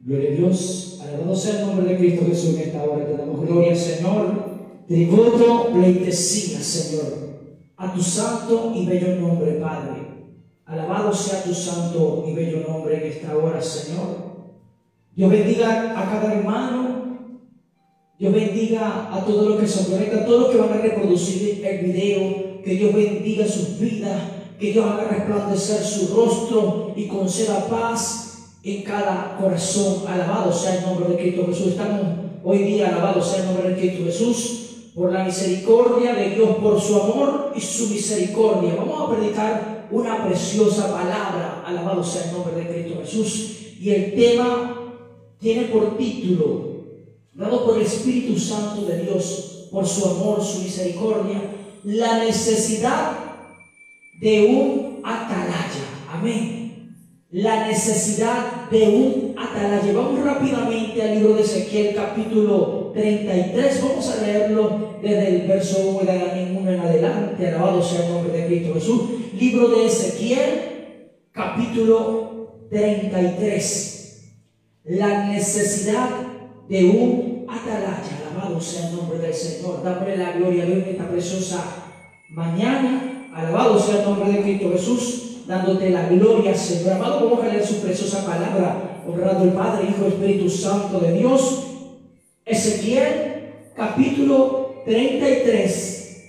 Gloria a Dios, alabado sea el nombre de Cristo Jesús en esta hora. Te damos gloria, Señor. Tributo, pleitesía, Señor, a tu santo y bello nombre, Padre. Alabado sea tu santo y bello nombre en esta hora, Señor. Dios bendiga a cada hermano. Dios bendiga a todos los que se conectan, a todos los que van a reproducir el video. Que Dios bendiga sus vidas. Que Dios haga resplandecer su rostro y conceda paz en cada corazón. Alabado sea el nombre de Cristo Jesús. Estamos hoy día, alabado sea el nombre de Cristo Jesús por la misericordia de Dios, por su amor y su misericordia. Vamos a predicar una preciosa palabra, alabado sea el nombre de Cristo Jesús. Y el tema tiene por título, dado por el Espíritu Santo de Dios, por su amor, su misericordia, la necesidad de un atalaya. Amén la necesidad de un atalaya. Vamos rápidamente al libro de Ezequiel capítulo 33. Vamos a leerlo desde el verso 1 en adelante. Alabado sea el nombre de Cristo Jesús. Libro de Ezequiel capítulo 33. La necesidad de un atalaya. Alabado sea el nombre del Señor. Dámosle la gloria a Dios en esta preciosa mañana. Alabado sea el nombre de Cristo Jesús dándote la gloria, Señor. Amado, vamos a leer su preciosa palabra, honrando el Padre, Hijo, Espíritu Santo de Dios. Ezequiel, capítulo 33,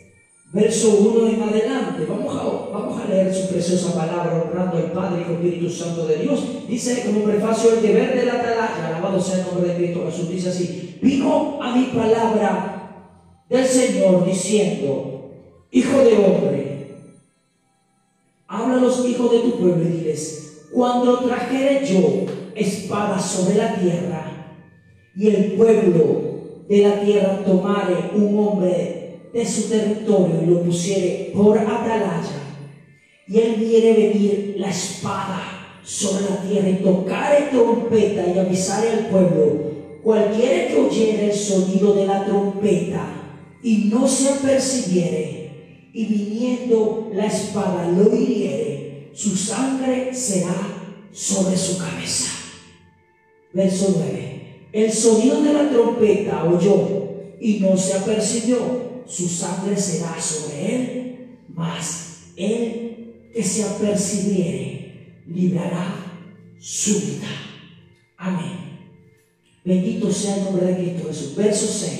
verso 1 en adelante. Vamos a, vamos a leer su preciosa palabra, honrando al Padre, Hijo, Espíritu Santo de Dios. Dice como prefacio el deber de la atalaya, alabado sea el nombre de Cristo Jesús. Dice así: Vino a mi palabra del Señor diciendo, Hijo de hombre, Habla a los hijos de tu pueblo y diles, cuando trajere yo espada sobre la tierra y el pueblo de la tierra tomare un hombre de su territorio y lo pusiere por atalaya, y él viere venir la espada sobre la tierra y tocare trompeta y avisare al pueblo, cualquiera que oyere el sonido de la trompeta y no se apercibiere, y viniendo la espada lo hiriere, su sangre será sobre su cabeza. Verso 9. El sonido de la trompeta oyó y no se apercibió, su sangre será sobre él, mas él que se apercibiere librará su vida. Amén. Bendito sea el nombre de Cristo Jesús. Verso 6.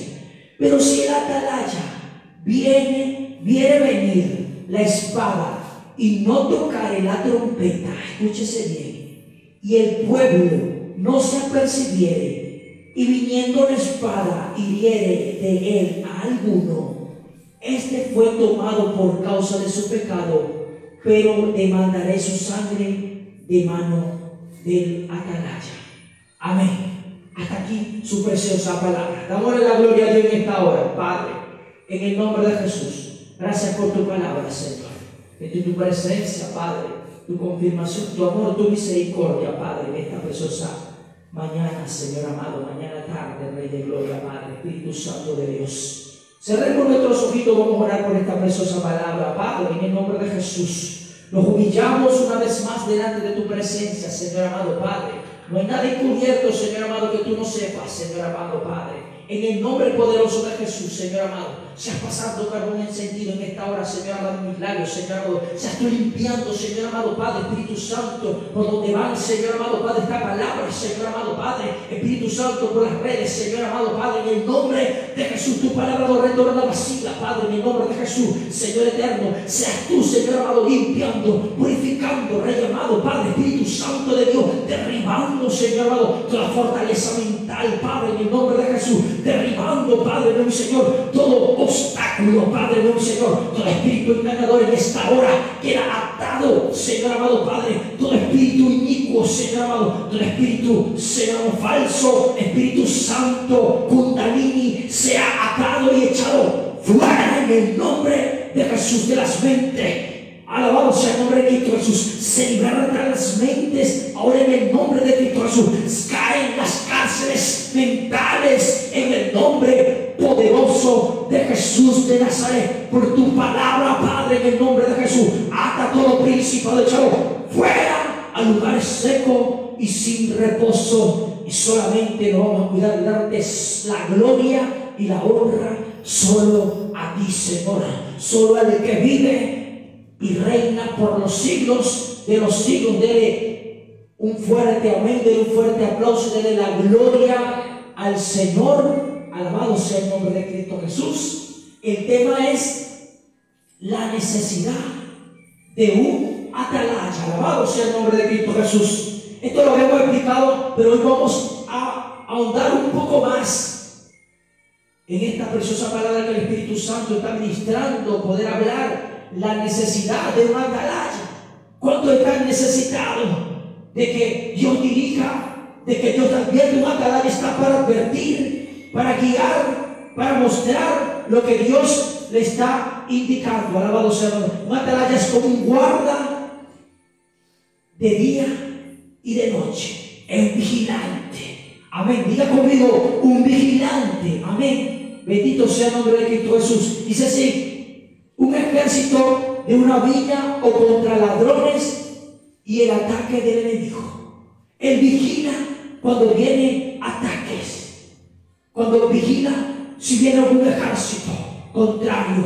Pero si el atalaya viene viere venir la espada y no tocare la trompeta, escúchese bien, y el pueblo no se apercibiere, y viniendo la espada hiriere de él a alguno, este fue tomado por causa de su pecado, pero demandaré su sangre de mano del atalaya. Amén. Hasta aquí su preciosa palabra. Damos la gloria a Dios en esta hora, Padre, en el nombre de Jesús. Gracias por tu palabra, Señor. Que tu presencia, Padre, tu confirmación, tu amor, tu misericordia, Padre, en esta preciosa mañana, Señor amado, mañana tarde, Rey de Gloria, Padre, Espíritu Santo de Dios. Cerremos nuestros ojitos, vamos a orar por esta preciosa palabra, Padre, en el nombre de Jesús. Nos humillamos una vez más delante de tu presencia, Señor amado Padre. No hay nada encubierto, Señor amado, que tú no sepas, Señor amado Padre. En el nombre poderoso de Jesús, Señor amado. Seas pasando carbón encendido en esta hora, Señor amado, en mis Señor amado. Seas tú limpiando, Señor amado Padre, Espíritu Santo, por donde van, Señor amado Padre, esta palabra, Señor amado Padre, Espíritu Santo, por las redes, Señor amado Padre, en el nombre de Jesús, tu palabra no retorna vacía, Padre, en el nombre de Jesús, Señor eterno, seas tú, Señor amado, limpiando, purificando, Rey amado, Padre, Espíritu Santo de Dios, derribando, Señor amado, toda fortaleza mental, Padre, en el nombre de Jesús, derribando, Padre, mi Señor, todo obstáculo, Padre, mi Señor, todo espíritu engañador en esta hora queda atado, Señor amado Padre, todo espíritu inicuo, Señor amado, todo espíritu, Señor falso, Espíritu Santo, Kundalini, sea atado y echado fuera en el nombre de Jesús de las mentes Alabado sea el nombre de Cristo Jesús. Se liberan las mentes. Ahora en el nombre de Cristo Jesús. Caen las mentales en el nombre poderoso de Jesús de Nazaret. Por tu palabra, Padre, en el nombre de Jesús. Ata todo príncipe de chavo fuera a lugares secos y sin reposo y solamente nos vamos a cuidar de la gloria y la honra solo a ti, Señor. Solo al que vive y reina por los siglos de los siglos. Dele un fuerte amén, dele un fuerte aplauso, dele la gloria al Señor. Alabado sea el nombre de Cristo Jesús. El tema es la necesidad de un atalaya. Alabado sea el nombre de Cristo Jesús. Esto lo habíamos explicado, pero hoy vamos a ahondar un poco más en esta preciosa palabra que el Espíritu Santo está ministrando, poder hablar la necesidad de una atalaya. ¿Cuánto están necesitados de que Dios dirija, de que Dios advierte una atalaya está para advertir, para guiar, para mostrar lo que Dios le está indicando? Alabado sea Una atalaya es como un guarda de día y de noche. Es vigilante. Amén. Diga conmigo, un vigilante. Amén. Bendito sea el nombre de Cristo Jesús. Dice así, un ejército de una villa o contra ladrones y el ataque del enemigo. Él vigila cuando viene ataques. Cuando vigila si viene algún ejército contrario.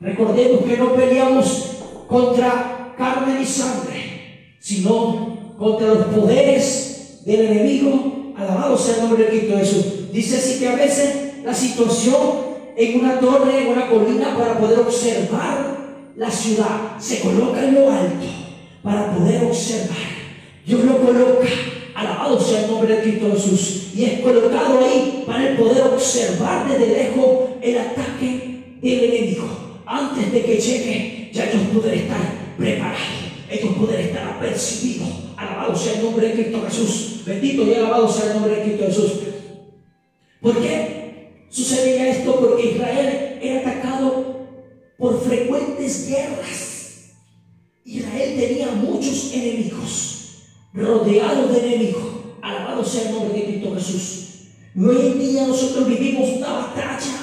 Recordemos que no peleamos contra carne ni sangre, sino contra los poderes del enemigo. Alabado sea el nombre de Cristo Jesús. Dice así que a veces la situación en una torre, en una colina, para poder observar la ciudad, se coloca en lo alto para poder observar. Dios lo coloca, alabado sea el nombre de Cristo Jesús, y es colocado ahí para el poder observar desde lejos el ataque del enemigo. Antes de que llegue, ya Dios poder estar preparado, ellos poder estar apercibidos Alabado sea el nombre de Cristo Jesús. Bendito y alabado sea el nombre de Cristo Jesús. ¿Por qué sucedía esto? Porque Israel era atacado por frecuentes guerras. Israel tenía muchos enemigos, rodeados de enemigos. Alabado sea el nombre de Cristo Jesús. Hoy en día nosotros vivimos una batalla,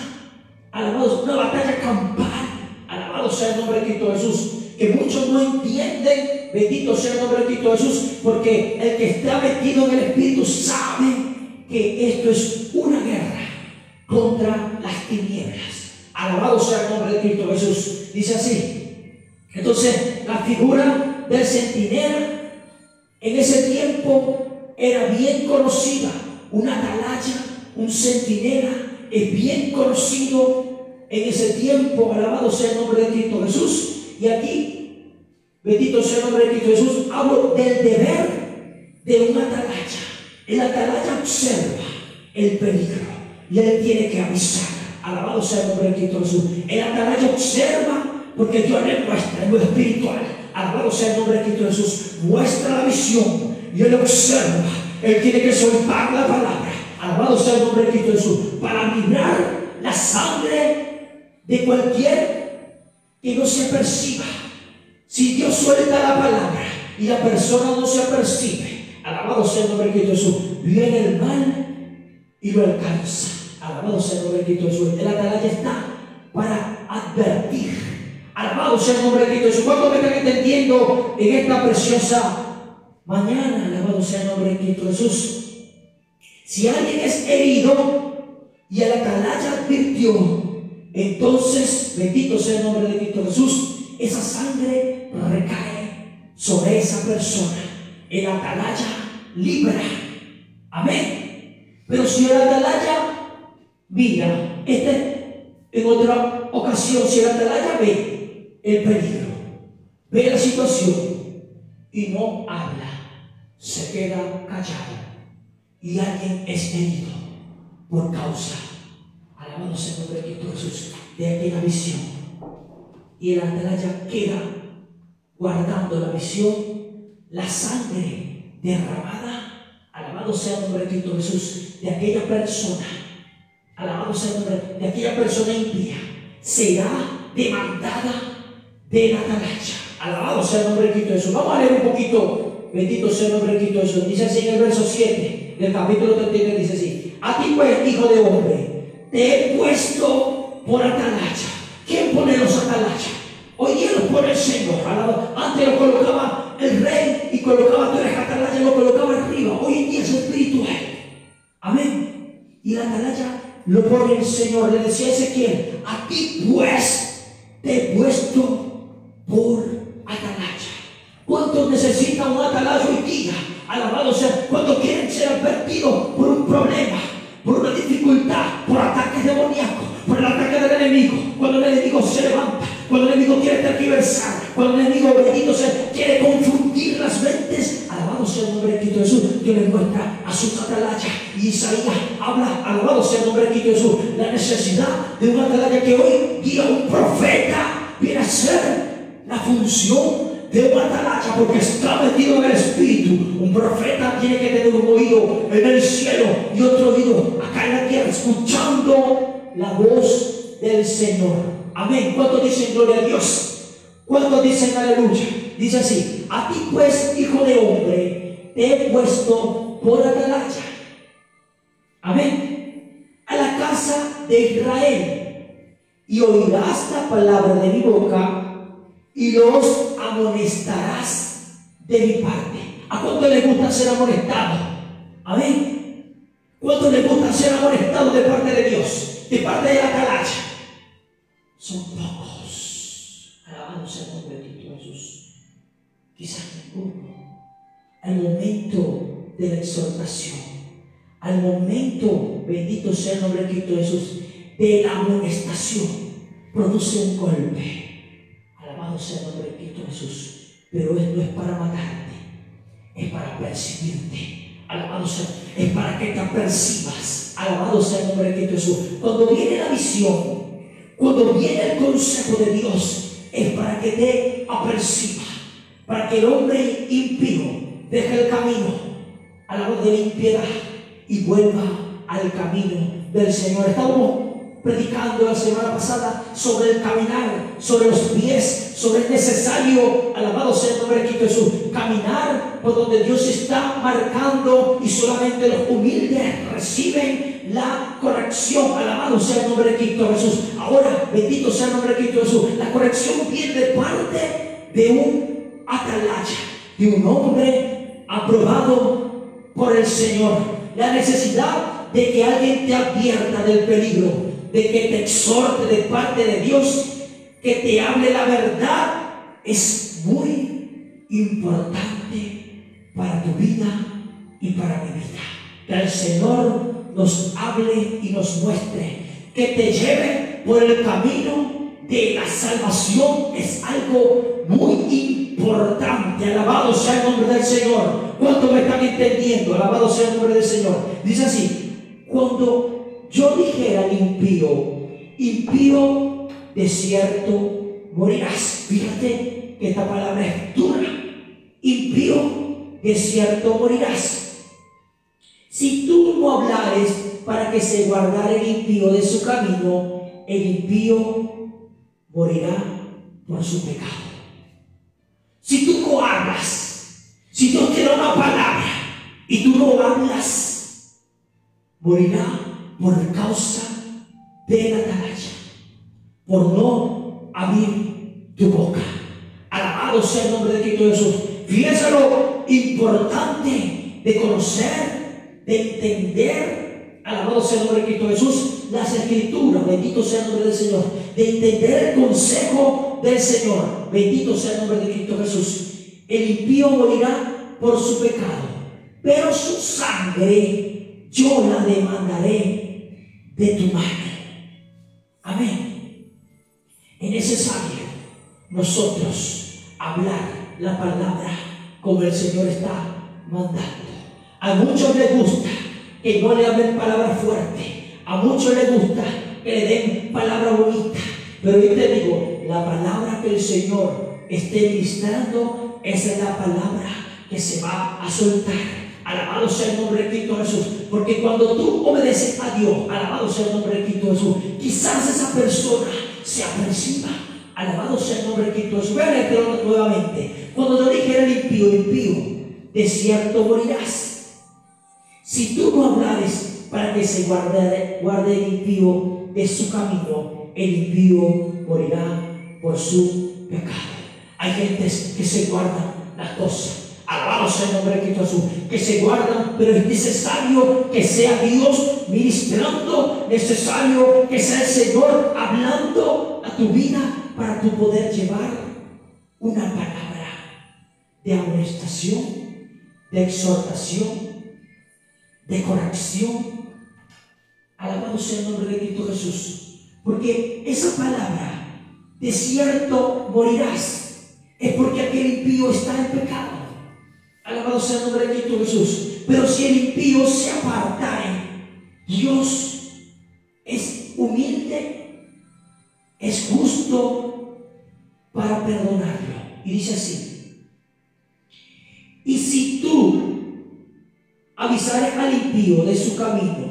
alabado, una batalla campal. Alabado sea el nombre de Cristo Jesús. Que muchos no entienden Bendito sea el nombre de Cristo Jesús, porque el que está metido en el Espíritu sabe que esto es una guerra contra las tinieblas. Alabado sea el nombre de Cristo Jesús. Dice así. Entonces, la figura del centinela en ese tiempo era bien conocida. Una atalaya, un centinela, es bien conocido en ese tiempo. Alabado sea el nombre de Cristo Jesús. Y aquí Bendito sea el nombre de Cristo Jesús. Hablo del deber de un atalaya. El atalaya observa el peligro y él tiene que avisar. Alabado sea el nombre de Cristo Jesús. El atalaya observa porque Dios le muestra en lo espiritual. Alabado sea el nombre de Cristo Jesús. Muestra la visión y él observa. Él tiene que soltar la palabra. Alabado sea el nombre de Cristo Jesús. Para librar la sangre de cualquier que no se perciba si Dios suelta la palabra y la persona no se apercibe, alabado sea el nombre de Cristo Jesús, viene el mal y lo alcanza. Alabado sea el nombre de Cristo Jesús. El atalaya está para advertir. Alabado sea el nombre de Cristo Jesús. ¿Cuánto me están entendiendo en esta preciosa mañana? Alabado sea el nombre de Cristo Jesús. Si alguien es herido y el atalaya advirtió, entonces, bendito sea el nombre de Cristo Jesús, esa sangre recae sobre esa persona. El atalaya libra. Amén. Pero si el atalaya mira, este en otra ocasión, si el atalaya ve el peligro, ve la situación y no habla, se queda callado. Y alguien es herido por causa, alabado sea el nombre de Cristo Jesús, de aquella visión. Y el atalaya queda guardando la visión, la sangre derramada, alabado sea el nombre de Cristo Jesús, de aquella persona, alabado sea el nombre de aquella persona impía, será demandada de la atalaya. Alabado sea el nombre de Cristo Jesús. Vamos a leer un poquito, bendito sea el nombre de Cristo Jesús. Dice así en el verso 7 del capítulo 39, dice así, a ti pues, hijo de hombre, te he puesto por atalaya ¿Quién pone los atalayas? Hoy día los pone el Señor. Antes lo colocaba el rey y colocaba tres atalayas, lo colocaba arriba. Hoy en día es espiritual. lo pone el Señor. Le decía a Ezequiel, a ti pues te he puesto por atalaya. ¿Cuántos necesitan un atalaya hoy día? Alabado sea, cuando quieren ser advertidos por un problema, por una dificultad, por ataques demoníacos, por el ataque del enemigo. Cuando el enemigo se levanta, cuando el enemigo quiere tergiversar, cuando el enemigo bendito se quiere confundir las mentes, alabado sea el nombre de Cristo Jesús, que le muestra a su atalaya. Y Isaías habla, alabado sea el nombre de Cristo Jesús, la necesidad de una atalaya que hoy día un profeta viene a ser la función de una atalaya porque está metido en el espíritu. Un profeta tiene que tener un oído en el cielo y otro oído acá en la tierra, escuchando la voz del Señor. Amén. ¿Cuántos dicen gloria a Dios? ¿Cuántos dicen aleluya? Dice así, a ti pues, hijo de hombre, te he puesto por atalaya. Amén. A la casa de Israel y oirás la palabra de mi boca y los amonestarás de mi parte. ¿A cuánto le gusta ser amonestado? Amén. ¿Cuánto le gusta ser amonestado de parte de Dios? De parte de la atalaya. Son pocos. Alabado sea el nombre de Jesús. Quizás ninguno. Al momento de la exhortación, al momento, bendito sea el nombre de Cristo Jesús, de la amonestación, produce un golpe sea el nombre de Cristo Jesús. Pero esto es para matarte, es para percibirte. Alabado sea, es para que te apercibas. Alabado sea el nombre de Cristo Jesús. Cuando viene la visión, cuando viene el consejo de Dios, es para que te aperciba, para que el hombre impío deje el camino a la voz de la impiedad y vuelva al camino del Señor. Estamos predicando la semana pasada sobre el caminar, sobre los pies, sobre el necesario, alabado sea el nombre de Jesús, caminar por donde Dios está marcando y solamente los humildes reciben la corrección, alabado sea el nombre de Cristo Jesús. Ahora, bendito sea el nombre de Cristo Jesús, la corrección viene de parte de un atalaya, de un hombre aprobado por el Señor. La necesidad de que alguien te advierta del peligro de que te exhorte de parte de Dios, que te hable la verdad, es muy importante para tu vida y para mi vida. Que el Señor nos hable y nos muestre, que te lleve por el camino de la salvación es algo muy importante. Alabado sea el nombre del Señor. ¿Cuánto me están entendiendo? Alabado sea el nombre del Señor. Dice así, cuando yo dijera al impío, impío de cierto morirás. Fíjate que esta palabra es dura. Impío de cierto morirás. Si tú no hablares para que se guardare el impío de su camino, el impío morirá por su pecado. Si tú no hablas, si Dios te da una palabra y tú no hablas, morirá por causa de la atalaya, por no abrir tu boca. Alabado sea el nombre de Cristo Jesús. Fíjense lo importante de conocer, de entender, alabado sea el nombre de Cristo Jesús, las escrituras, bendito sea el nombre del Señor, de entender el consejo del Señor, bendito sea el nombre de Cristo Jesús. El impío morirá por su pecado, pero su sangre yo la demandaré de tu mano. Amén. Es necesario nosotros hablar la palabra como el Señor está mandando. A muchos les gusta que no le hablen palabra fuerte. A muchos les gusta que le den palabra bonita. Pero yo te digo, la palabra que el Señor esté ministrando, esa es la palabra que se va a soltar Alabado sea el nombre de Cristo Jesús. Porque cuando tú obedeces a Dios, alabado sea el nombre de Cristo Jesús, quizás esa persona se aperciba. Alabado sea el nombre de Cristo Jesús. A leerlo nuevamente. Cuando yo dijera el impío, impío, de cierto morirás. Si tú no hablares para que se guarde, guarde el impío de su camino, el impío morirá por su pecado. Hay gente que se guarda las cosas Alabado sea el nombre de Cristo Jesús. Que se guardan, pero es necesario que sea Dios ministrando, necesario que sea el Señor hablando a tu vida para tu poder llevar una palabra de amonestación, de exhortación, de corrección. Alabado sea el nombre de Cristo Jesús. Porque esa palabra, de cierto morirás, es porque aquel impío está en pecado. Alabado sea el nombre de Cristo Jesús. Pero si el impío se apartare, Dios es humilde, es justo para perdonarlo. Y dice así. Y si tú avisares al impío de su camino,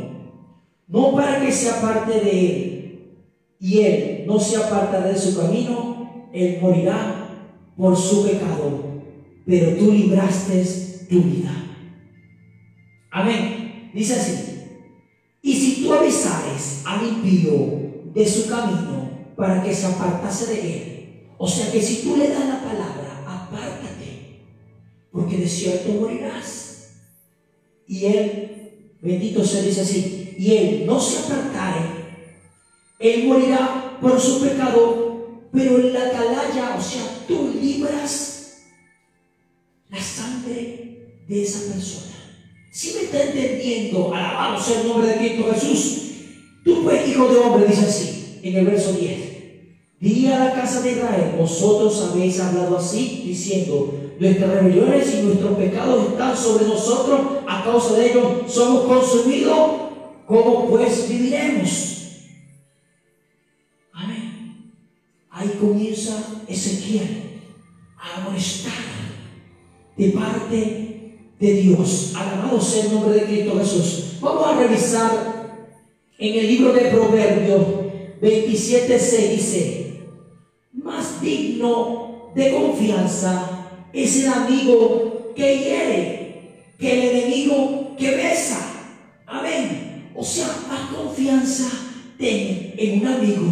no para que se aparte de él, y él no se aparta de su camino, él morirá por su pecado pero tú libraste tu vida. Amén. Dice así. Y si tú avisares al impío de su camino para que se apartase de él, o sea que si tú le das la palabra, apártate, porque de cierto morirás. Y él, bendito sea, dice así, y él no se apartare, él morirá por su pecado, pero en la atalaya, o sea, tú libras la sangre de esa persona. Si me está entendiendo, alabado sea el nombre de Cristo Jesús. Tú pues, hijo de hombre, dice así, en el verso 10. Di a la casa de Israel, vosotros habéis hablado así, diciendo, nuestras rebeliones y nuestros pecados están sobre nosotros, a causa de ellos somos consumidos, ¿cómo pues viviremos? Amén. Ahí comienza Ezequiel a amonestar de parte de Dios. Alabado sea el nombre de Cristo Jesús. Vamos a revisar en el libro de Proverbios 27.6 dice, más digno de confianza es el amigo que hiere que el enemigo que besa. Amén. O sea, más confianza ten en un amigo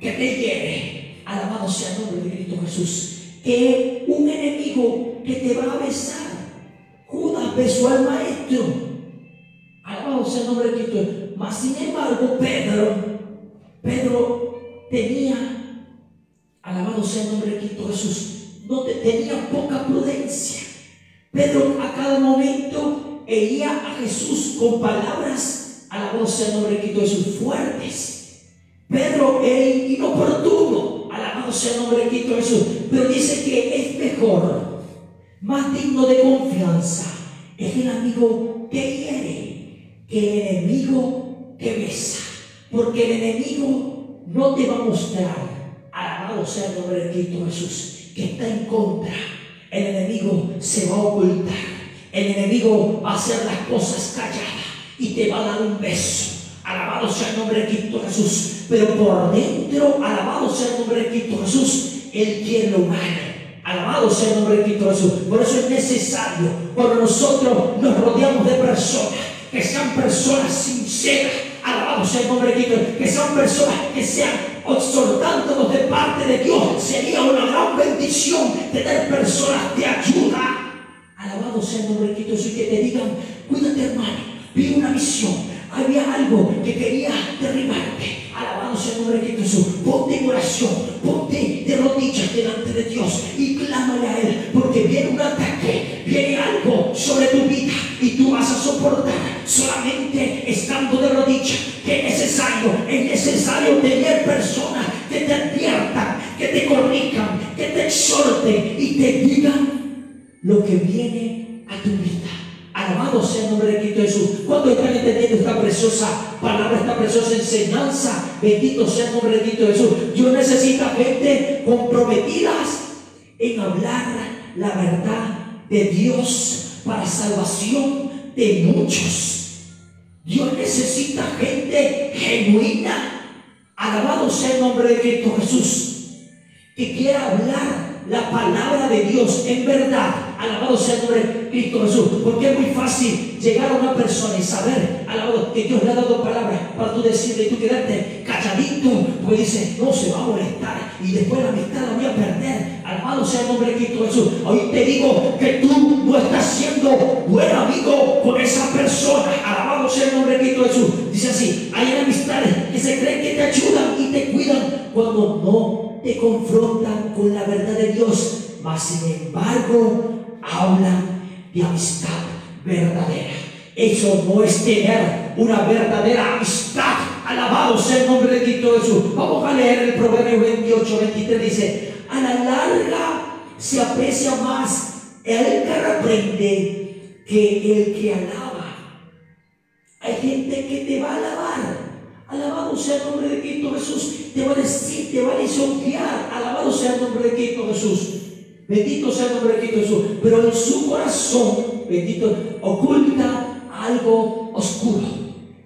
que te hiere. Alabado sea el nombre de Cristo Jesús. Que un enemigo que te va a besar. Judas besó al maestro. Alabado sea el nombre de Cristo. Mas sin embargo, Pedro, Pedro tenía, alabado sea el nombre de Cristo Jesús, no tenía poca prudencia. Pedro a cada momento Eía a Jesús con palabras, alabado sea el nombre de Cristo Jesús, fuertes. Pedro era inoportuno, alabado sea el nombre de Cristo Jesús, pero dice que es mejor más digno de confianza es el amigo que hiere que el enemigo que besa. Porque el enemigo no te va a mostrar, alabado sea el nombre de Cristo Jesús, que está en contra. El enemigo se va a ocultar. El enemigo va a hacer las cosas calladas y te va a dar un beso. Alabado sea el nombre de Cristo Jesús. Pero por dentro, alabado sea el nombre de Cristo Jesús, Él quiere lo malo. Alabado sea el nombre de Cristo Jesús. Por eso es necesario, cuando nosotros nos rodeamos de personas, que sean personas sinceras, alabado sea el nombre de Cristo, que sean personas que sean exhortándonos de parte de Dios. Sería una gran bendición tener personas de ayuda. Alabado sea el nombre de Cristo Jesús, que te digan, cuídate hermano, vi una visión, había algo que quería derribarte Alabado sea el nombre de Jesús. Ponte en oración, ponte de rodillas delante de Dios y clámale a Él, porque viene un ataque, viene algo sobre tu vida y tú vas a soportar solamente estando de rodillas. Que es necesario, es necesario tener personas que te adviertan, que te corrijan, que te exhorten y te digan lo que viene a tu vida. Alabado sea el nombre de Cristo Jesús. ¿Cuántos están entendiendo esta preciosa palabra, esta preciosa enseñanza? Bendito sea el nombre de Cristo Jesús. Dios necesita gente comprometidas en hablar la verdad de Dios para salvación de muchos. Dios necesita gente genuina. Alabado sea el nombre de Cristo Jesús. Que quiera hablar la palabra de Dios en verdad Alabado sea el nombre de Cristo Jesús. Porque es muy fácil llegar a una persona y saber, alabado, que Dios le ha dado palabras para tú decirle y tú quedarte calladito. Porque dice, no se va a molestar y después la amistad la voy a perder. Alabado sea el nombre de Cristo Jesús. Hoy te digo que tú no estás siendo buen amigo con esa persona. Alabado sea el nombre de Cristo Jesús. Dice así, hay enemistades que se creen que te ayudan y te cuidan cuando no te confrontan con la verdad de Dios. Mas sin embargo, hablan de amistad verdadera. Eso no es tener una verdadera amistad. Alabado sea el nombre de Cristo Jesús. Vamos a leer el Proverbio 28, 23. Dice, a la larga se aprecia más el que reprende que el que alaba. Hay gente que te va a alabar. Alabado sea el nombre de Cristo Jesús. Te va a decir, te va a lisonjear. Alabado sea el nombre de Cristo Jesús. Bendito sea el nombre de Cristo Jesús. Pero en su corazón, bendito, oculta algo oscuro.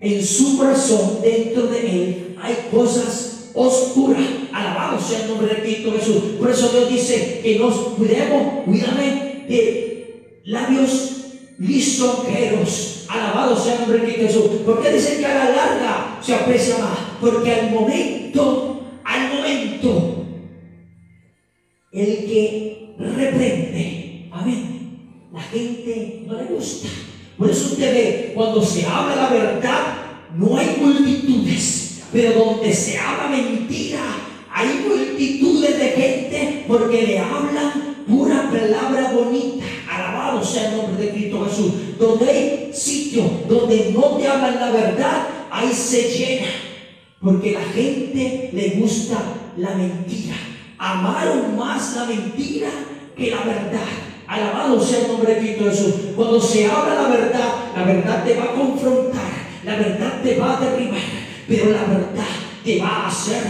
En su corazón, dentro de él, hay cosas oscuras. Alabado sea el nombre de Cristo Jesús. Por eso Dios dice que nos cuidemos, cuídame de labios lisonjeros. Alabado sea el nombre de Cristo Jesús. ¿Por qué dice que a la larga se aprecia más? Porque al momento, al momento, el que reprende, amén, la gente no le gusta. Por eso usted ve, cuando se habla la verdad, no hay multitudes, pero donde se habla mentira, hay multitudes de gente porque le hablan pura palabra bonita. Alabado sea el nombre de Cristo Jesús. Donde hay sitios donde no te hablan la verdad, ahí se llena. Porque la gente le gusta la mentira. Amaron más la mentira que la verdad. Alabado sea el nombre de Cristo Jesús. Cuando se habla la verdad, la verdad te va a confrontar, la verdad te va a derribar, pero la verdad te va a hacer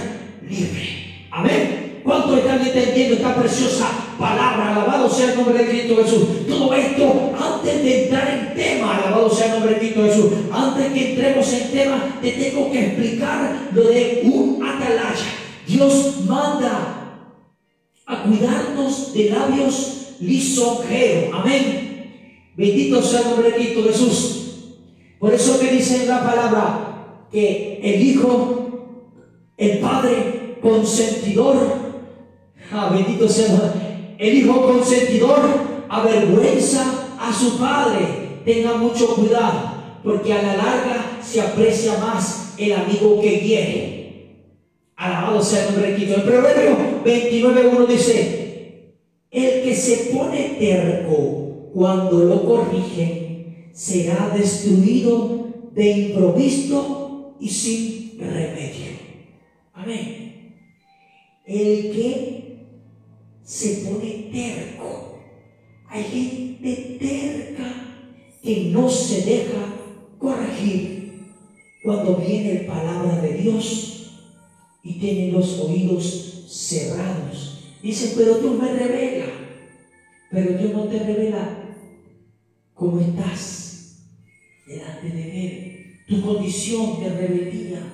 libre. Amén. ¿Cuánto están entendiendo esta preciosa palabra? Alabado sea el nombre de Cristo Jesús. Todo esto antes de entrar en tema, alabado sea el nombre de Cristo Jesús. Antes que entremos en tema, te tengo que explicar lo de un atalaya. Dios manda a cuidarnos de labios lisonjero. Amén. Bendito sea el nombre de Cristo Jesús. Por eso que dice en la palabra que el Hijo, el Padre consentidor, ah, bendito sea el Hijo consentidor, avergüenza a su Padre. Tenga mucho cuidado, porque a la larga se aprecia más el amigo que quiere. Alabado sea el nombre de. El Proverbio 29.1 dice, el que se pone terco cuando lo corrigen será destruido de improviso y sin remedio. Amén. El que se pone terco. Hay gente terca que no se deja corregir cuando viene la palabra de Dios y tiene los oídos cerrados Dice, pero Dios me revela. Pero Dios no te revela cómo estás delante de Él. Tu condición de rebeldía.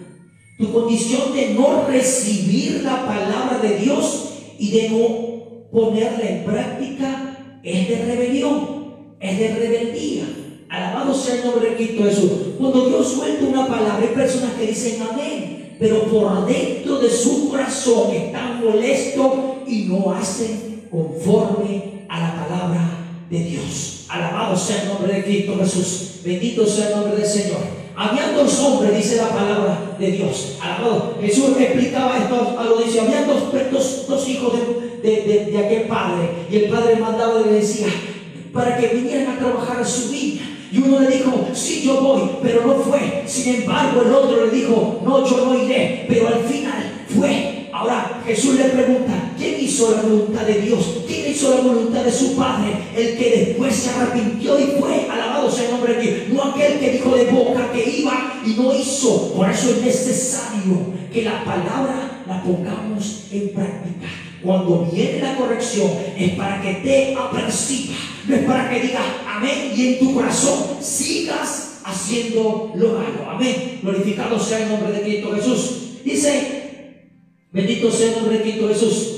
Tu condición de no recibir la palabra de Dios y de no ponerla en práctica es de rebelión, es de rebeldía. Alabado sea el nombre de Cristo Jesús. Cuando Dios suelta una palabra, hay personas que dicen amén, pero por dentro de su corazón están molestos y no hacen conforme a la palabra de Dios. Alabado sea el nombre de Cristo Jesús. Bendito sea el nombre del Señor. Habían dos hombres, dice la palabra de Dios. Alabado. Jesús explicaba esto a lo dice. Habían dos, dos, hijos de, de, aquel padre. Y el padre mandaba y le decía, para que vinieran a trabajar a su viña. Y uno le dijo, sí, yo voy, pero no fue. Sin embargo, el otro le dijo, no, yo no iré. Pero al final fue. Ahora Jesús le pregunta, ¿quién hizo la voluntad de Dios? ¿Quién hizo la voluntad de su Padre? El que después se arrepintió y fue, alabado sea el nombre de Dios. No aquel que dijo de boca que iba y no hizo. Por eso es necesario que la palabra la pongamos en práctica. Cuando viene la corrección es para que te apercibas, no es para que digas amén y en tu corazón sigas haciendo lo malo. Amén. Glorificado sea el nombre de Cristo Jesús. Dice Bendito sea el nombre de Cristo Jesús.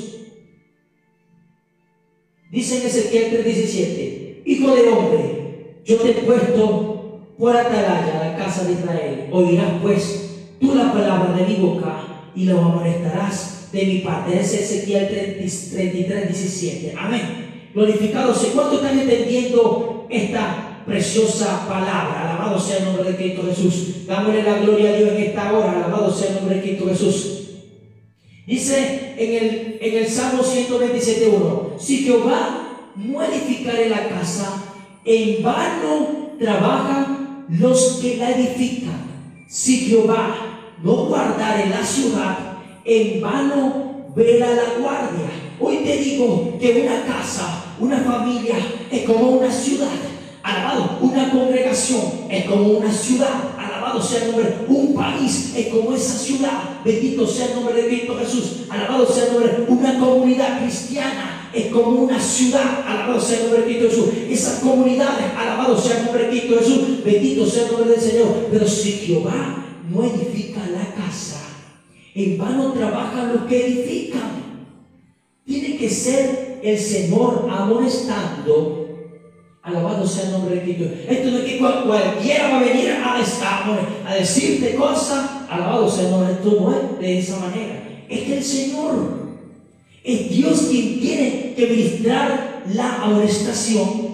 Dice en Ezequiel 3:17, Hijo de hombre, yo te he puesto por atalaya a la casa de Israel. Oirás pues tú la palabra de mi boca y lo amonestarás de mi parte. Es Ezequiel 33, 17. Amén. Glorificado sea. ¿Cuánto están entendiendo esta preciosa palabra? Alabado sea el nombre de Cristo Jesús. Dámosle la gloria a Dios en esta hora. Alabado sea el nombre de Cristo Jesús. Dice en el, en el Salmo 127.1, si Jehová no edificare la casa, en vano trabajan los que la edifican. Si Jehová no guardare la ciudad, en vano vela la guardia. Hoy te digo que una casa, una familia es como una ciudad. Alabado, una congregación es como una ciudad. Alabado sea el nombre. Un país es como esa ciudad. Bendito sea el nombre de Cristo Jesús. Alabado sea el nombre. Una comunidad cristiana es como una ciudad. Alabado sea el nombre de Cristo Jesús. Esas comunidades, alabado sea el nombre de Cristo Jesús. Bendito sea el nombre del Señor. Pero si Jehová no edifica en vano trabajan los que edifican. Tiene que ser el Señor amonestando. Alabado sea el nombre de Cristo. Esto no es que cualquiera va a venir a, a decirte cosas. Alabado sea el nombre. Esto no es de esa manera. Es que el Señor es Dios quien tiene que ministrar la amonestación.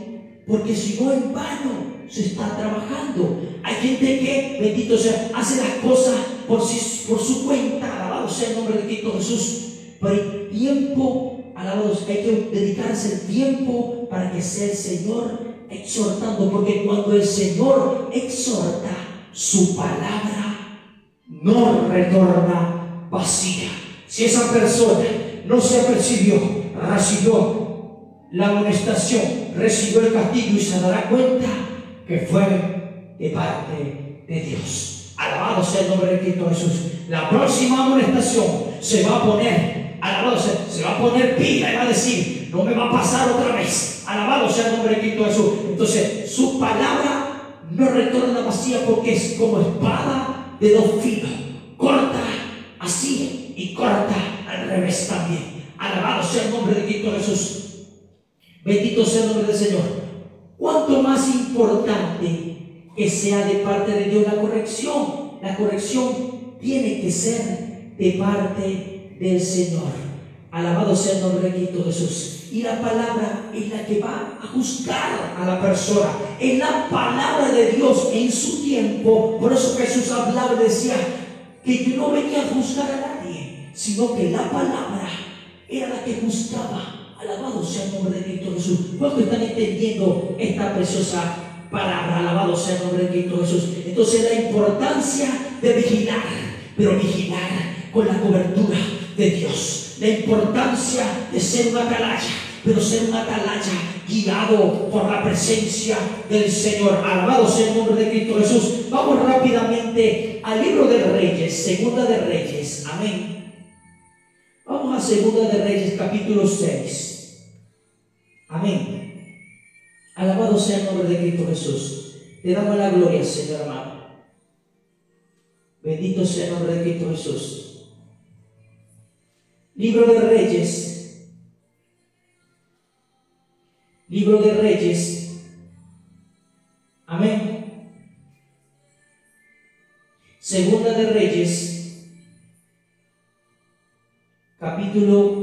Porque si no en vano se está trabajando. Hay gente que, bendito sea, hace las cosas por, por su cuenta, alabado sea el nombre de Cristo Jesús. Pero el tiempo, alabado, hay que dedicarse el tiempo para que sea el Señor exhortando, porque cuando el Señor exhorta, su palabra no retorna vacía. Si esa persona no se apercibió, recibió la amonestación, recibió el castigo y se dará cuenta que fue de parte de Dios. Alabado sea el nombre de Cristo Jesús. La próxima amonestación se va a poner, alabado sea, se va a poner pila y va a decir, no me va a pasar otra vez. Alabado sea el nombre de Cristo Jesús. Entonces, su palabra no retorna vacía porque es como espada de dos filos. Corta así y corta al revés también. Alabado sea el nombre de Cristo Jesús. Bendito sea el nombre del Señor. ¿Cuánto más importante que sea de parte de Dios la corrección? La corrección tiene que ser de parte del Señor. Alabado sea el nombre de Cristo Jesús. Y la palabra es la que va a juzgar a la persona. Es la palabra de Dios en su tiempo. Por eso Jesús hablaba y decía que yo no venía a juzgar a nadie, sino que la palabra era la que juzgaba Alabado sea el nombre de Cristo Jesús. ¿Cuántos están entendiendo esta preciosa palabra? Alabado sea el nombre de Cristo Jesús. Entonces la importancia de vigilar, pero vigilar con la cobertura de Dios. La importancia de ser una atalaya, pero ser una atalaya guiado por la presencia del Señor. Alabado sea el nombre de Cristo Jesús. Vamos rápidamente al libro de Reyes, segunda de Reyes. Amén. Vamos a segunda de Reyes, capítulo 6. Amén. Alabado sea el nombre de Cristo Jesús. Te damos la gloria, Señor amado. Bendito sea el nombre de Cristo Jesús. Libro de Reyes. Libro de Reyes. Amén. Segunda de Reyes. Capítulo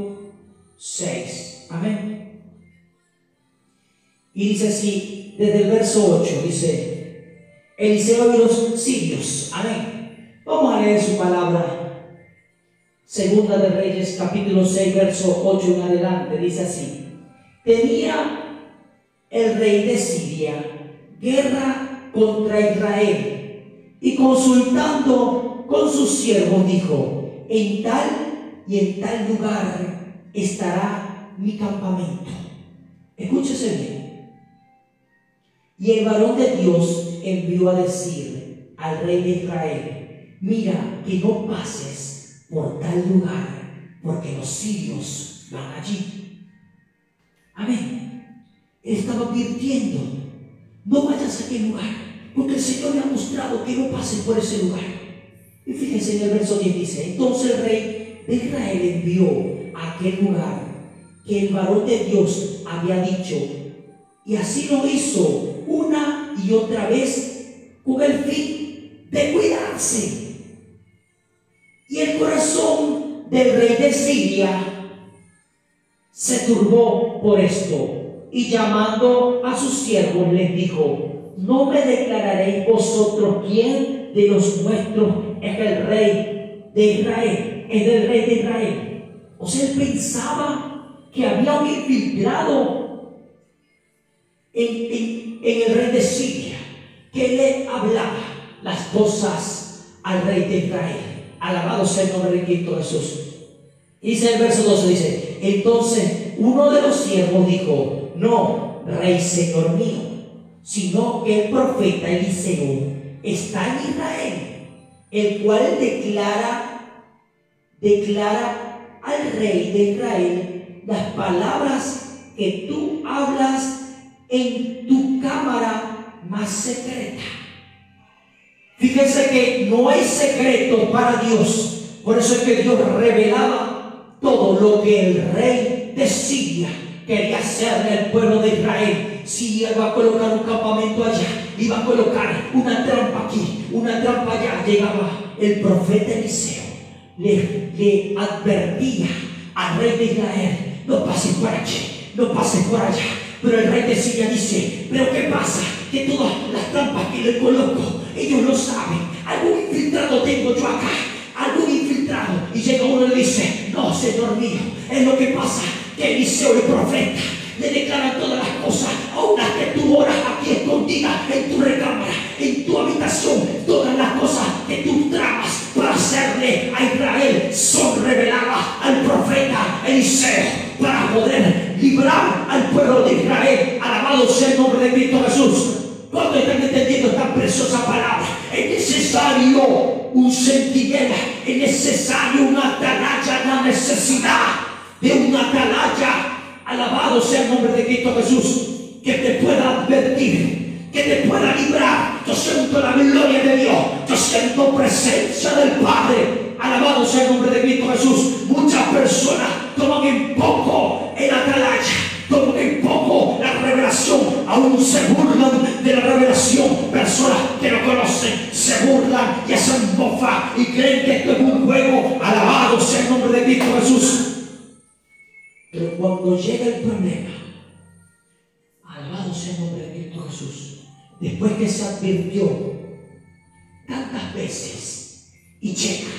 Y dice así, desde el verso 8, dice, Eliseo y los sirios. Amén. Vamos a leer su palabra. Segunda de Reyes, capítulo 6, verso 8 en adelante, dice así. Tenía el rey de Siria guerra contra Israel y consultando con sus siervos dijo, en tal y en tal lugar estará mi campamento. Escúchese bien. Y el varón de Dios envió a decir al rey de Israel, mira que no pases por tal lugar, porque los sirios van allí. Amén. Él estaba advirtiendo, no vayas a aquel lugar, porque el Señor le ha mostrado que no pases por ese lugar. Y fíjense en el verso 10 dice, entonces el rey de Israel envió a aquel lugar que el varón de Dios había dicho, y así lo hizo una y otra vez con el fin de cuidarse. Y el corazón del rey de Siria se turbó por esto y llamando a sus siervos les dijo, no me declararéis vosotros quién de los nuestros es el rey de Israel, es el rey de Israel. O sea, pensaba que había un infiltrado en, en el rey de Siria que le hablaba las cosas al rey de Israel. Alabado sea el nombre de Cristo Jesús. Dice el verso 12, dice, entonces uno de los siervos dijo, no, rey señor mío, sino que el profeta Eliseo está en Israel, el cual declara, declara al rey de Israel las palabras que tú hablas en tu cámara más secreta. Fíjense que no hay secreto para Dios. Por eso es que Dios revelaba todo lo que el rey de Siria quería hacerle al pueblo de Israel. Si iba a colocar un campamento allá, iba a colocar una trampa aquí, una trampa allá, llegaba el profeta Eliseo. Le, le advertía al rey de Israel, no pases por aquí, no pases por allá. Pero el rey de Siria dice, pero ¿qué pasa? Que todas las trampas que le coloco ellos lo saben. Algún infiltrado tengo yo acá. Algún infiltrado. Y llega uno y le dice, no, Señor mío, es lo que pasa. Que Eliseo el profeta le declaran todas las cosas, aún las que tú oras aquí escondida en tu recámara, en tu habitación, todas las cosas que tú tramas para hacerle a Israel son reveladas al profeta Eliseo para poder librar al pueblo de Israel. Alabado sea el nombre de Cristo Jesús. ¿Cuánto están entendiendo esta preciosa palabra? Es necesario un centinela, es necesario una atalaya, la necesidad de una atalaya. Alabado sea el nombre de Cristo Jesús, que te pueda advertir, que te pueda librar. Yo siento la gloria de Dios, yo siento presencia del Padre. Alabado sea el nombre de Cristo Jesús. Muchas personas toman en poco el atalaya como en poco la revelación, aún se burlan de la revelación. Personas que no conocen se burlan y hacen mofa y creen que esto es un juego. Alabado sea el nombre de Cristo Jesús. Pero cuando llega el problema, alabado sea el nombre de Cristo Jesús, después que se advirtió tantas veces y llega,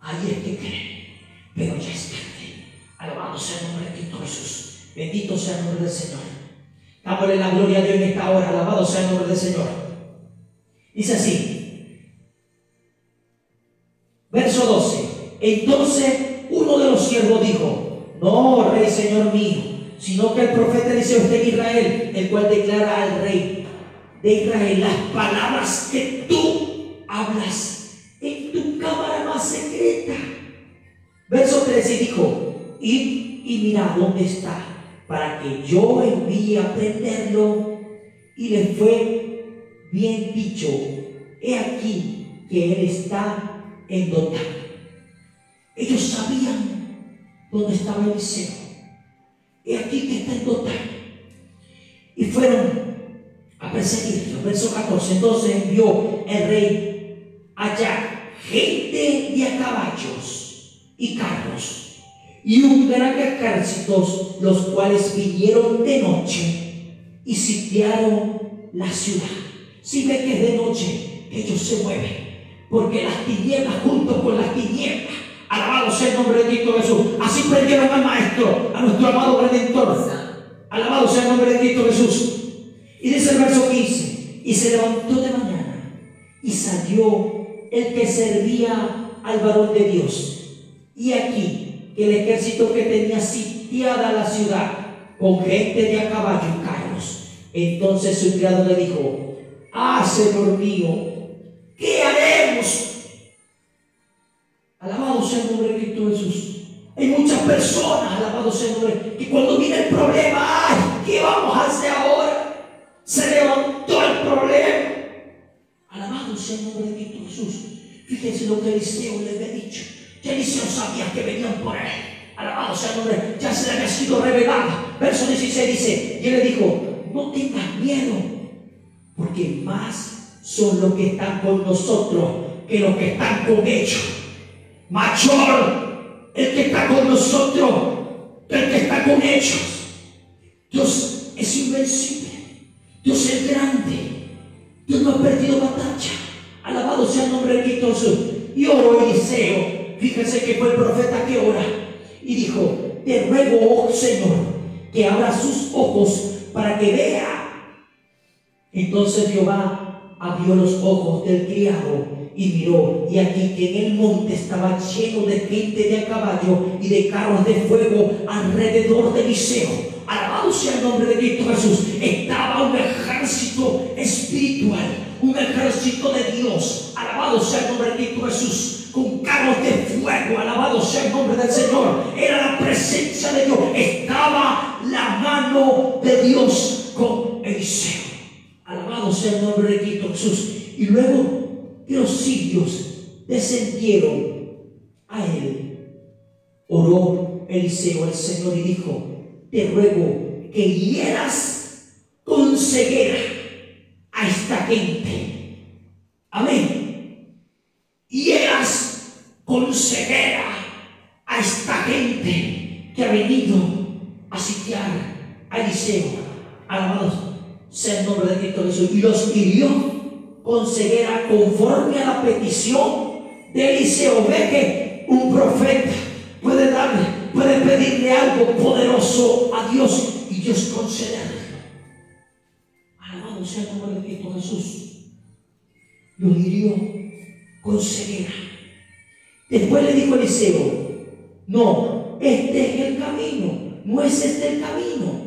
ahí es que cree, pero ya es tarde. Alabado sea el nombre de Cristo Jesús. Bendito sea el nombre del Señor. Dámosle la gloria a Dios en esta hora. Alabado sea el nombre del Señor. Dice así. Verso 12. Entonces uno de los siervos dijo, no, rey Señor mío, sino que el profeta dice usted en Israel, el cual declara al rey de Israel las palabras que tú hablas en tu cámara más secreta. Verso 13 dijo, y, y mira dónde está para que yo envíe a prenderlo. Y le fue bien dicho, he aquí que él está en Dotán. Ellos dónde estaba Eliseo. He aquí que está en Dotán. Y fueron a perseguirlo. Verso 14. Entonces envió el rey allá gente de a caballos y carros y un gran ejército, los cuales vinieron de noche y sitiaron la ciudad. Si ve que es de noche, ellos se mueven, porque las tinieblas junto con las tinieblas, alabado sea el nombre de Cristo Jesús, así prendieron al Maestro, a nuestro amado Redentor, alabado sea el nombre de Cristo Jesús. Y dice el verso 15, y se levantó de mañana y salió el que servía al varón de Dios. Y aquí el ejército que tenía sitiada la ciudad con gente de a caballo carros. Entonces su criado le dijo, ah, Señor mío, ¿qué haremos? Sea el nombre de Cristo Jesús. Hay muchas personas, alabado sea el nombre, que cuando viene el problema, ay, ¿qué vamos a hacer ahora? Se levantó el problema. Alabado sea el nombre de Cristo Jesús. Fíjense lo que Eliseo le había dicho. Ya Eliseo sabía que venían por él. Alabado sea el nombre, ya se le había sido revelado. Verso 16 dice, y él le dijo, no tengas miedo, porque más son los que están con nosotros que los que están con ellos. Mayor el que está con nosotros, el que está con ellos. Dios es invencible. Dios es grande. Dios no ha perdido batalla. Alabado sea el nombre de Cristo Jesús. Y oró Eliseo. Fíjense que fue el profeta que ora. Y dijo, te ruego, oh Señor, que abra sus ojos para que vea. Entonces Jehová abrió los ojos del criado y miró, y aquí en el monte estaba lleno de gente de a caballo y de carros de fuego alrededor de Eliseo. Alabado sea el nombre de Cristo Jesús. Estaba un ejército espiritual, un ejército de Dios. Alabado sea el nombre de Cristo Jesús. Con carros de fuego, alabado sea el nombre del Señor. Era la presencia de Dios. Estaba la mano de Dios con Eliseo. Alabado sea el nombre de Cristo Jesús. Y luego los sirios descendieron a él. Oró Eliseo al Señor y dijo, te ruego que hieras con ceguera a esta gente. Amén. Hieras con ceguera a esta gente que ha venido a sitiar a Eliseo. Alabados sea el nombre de Cristo Jesús. Y los hirió conseguirá conforme a la petición de Eliseo. Ve que un profeta puede darle, puede pedirle algo poderoso a Dios y Dios concederle. Alabado sea el nombre de Cristo Jesús. Lo hirió con ceguera. Después le dijo Eliseo, no, este es el camino, no es este el camino,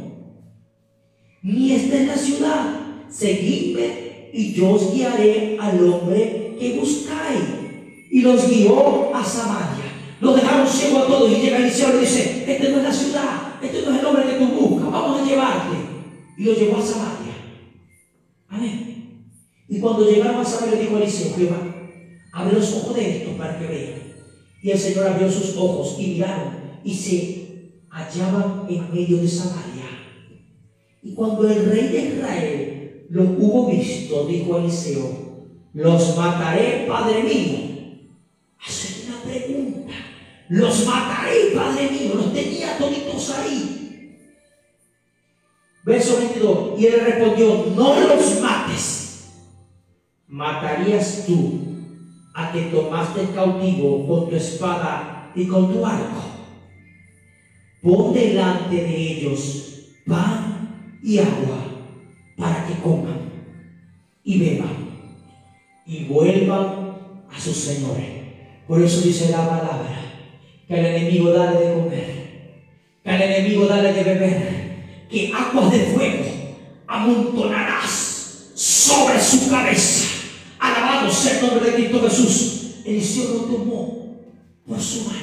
ni esta es la ciudad. Seguidme y yo os guiaré al hombre que buscáis. Y los guió a Samaria. Los dejaron ciego a todos y llega Eliseo y dice, este no es la ciudad, este no es el hombre que tú buscas, vamos a llevarte. Y lo llevó a Samaria. Amén. Y cuando llegaron a Samaria dijo Eliseo, Jehová, abre los ojos de estos para que vean. Y el Señor abrió sus ojos y miraron y se hallaban en medio de Samaria. Y cuando el rey de Israel lo hubo visto, dijo Eliseo, los mataré, Padre mío. Hace una pregunta. Los mataré, Padre mío. Los tenía toditos ahí. Verso 22. Y él respondió, no los mates. Matarías tú a que tomaste cautivo con tu espada y con tu arco. Pon delante de ellos pan y agua para que coman y beban y vuelvan a sus señores. Por eso dice la palabra, que al enemigo dale de comer, que al enemigo dale de beber, que aguas de fuego amontonarás sobre su cabeza. Alabado sea el nombre de Cristo Jesús. Eliseo lo tomó por su mano.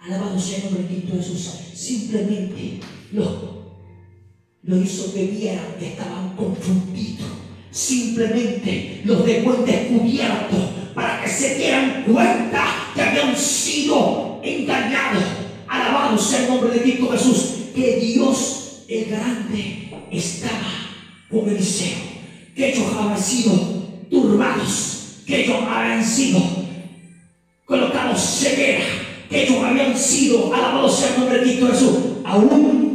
Alabado sea el nombre de Cristo Jesús. Simplemente lo lo hizo que vieran que estaban confundidos. Simplemente los dejó en descubierto para que se dieran cuenta que habían sido engañados. Alabado sea el nombre de Cristo Jesús. Que Dios el grande estaba con Eliseo. Que ellos habían sido turbados. Que ellos habían sido colocados ceguera. Que ellos habían sido, alabado sea el nombre de Cristo Jesús, aún